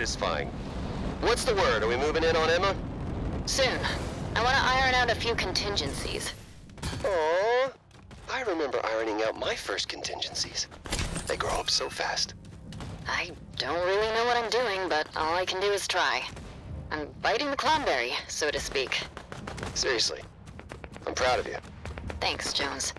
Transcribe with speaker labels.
Speaker 1: satisfying. What's the word? Are we moving in on Emma?
Speaker 2: Soon. I want to iron out a few contingencies.
Speaker 1: Oh, I remember ironing out my first contingencies. They grow up so fast.
Speaker 2: I don't really know what I'm doing, but all I can do is try. I'm biting the Klomberry, so to speak.
Speaker 1: Seriously, I'm proud of you.
Speaker 2: Thanks, Jones.